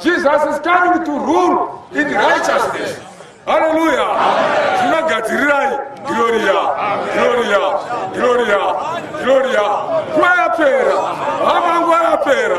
jesus is coming to rule in righteousness haleluya zvinogadzirirai gloria gloria gloria gloria nguva yapera hama nguva yapera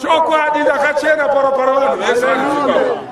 chokwadi ndakachena paropa ravanhu vese vanhuvao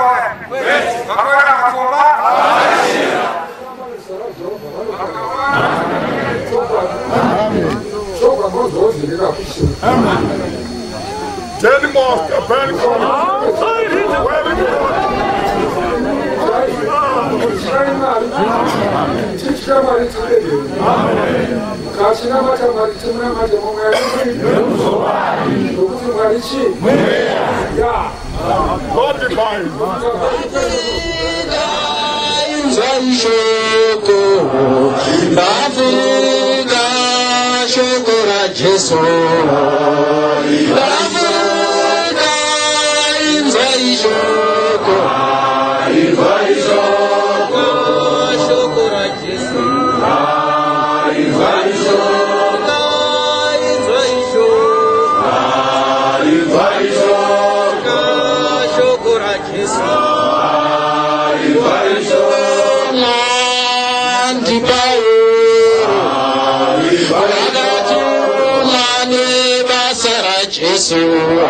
Tell him off, Ben Corley. Outside his wedding corner. 지치가 말이 틀리게. 가시나 마자 말이 틀나 마자 뭔가. 누구도 말이지. zaishoko ndavuga shoko rajesu Yeshua.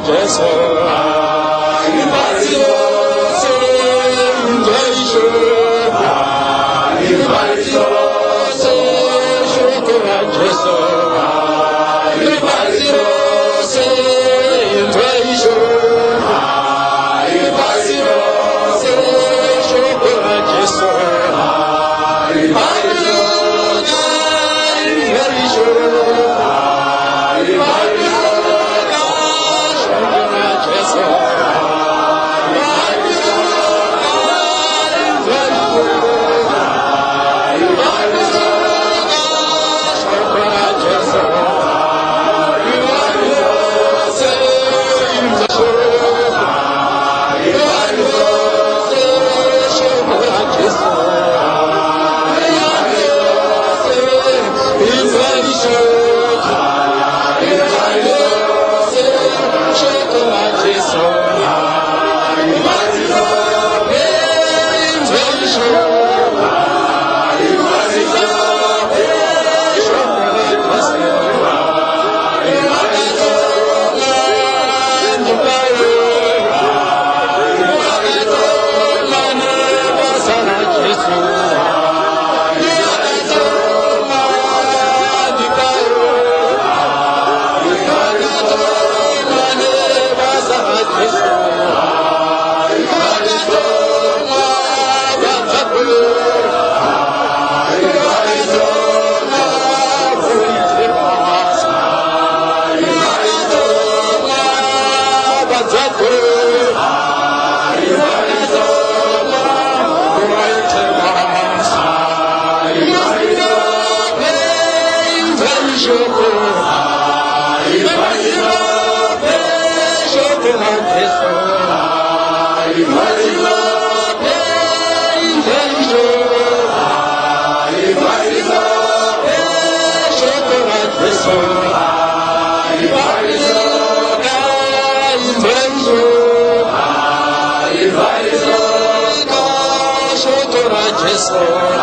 Jésù. Krishna. Christmas.